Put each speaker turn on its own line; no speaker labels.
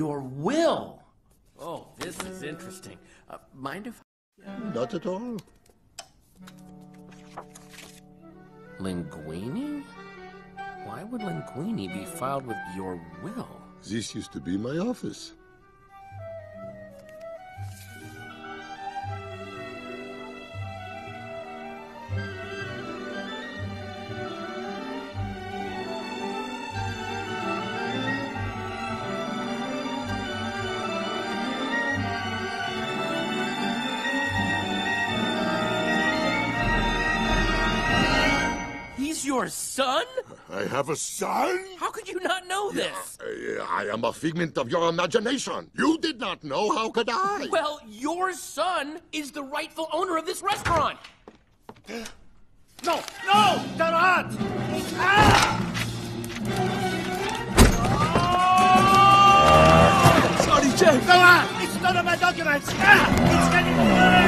your will. Oh, this is interesting. Uh, mind if
Not at all.
Linguini? Why would Linguini be filed with your will?
This used to be my office.
Your son?
I have a son?
How could you not know this?
I, I am a figment of your imagination. You did not know, how could I?
Well, your son is the rightful owner of this restaurant.
No, no, Tarat! Ah!
Sorry, Jeff.
Tarat, it's none of my documents! Ah! It's getting...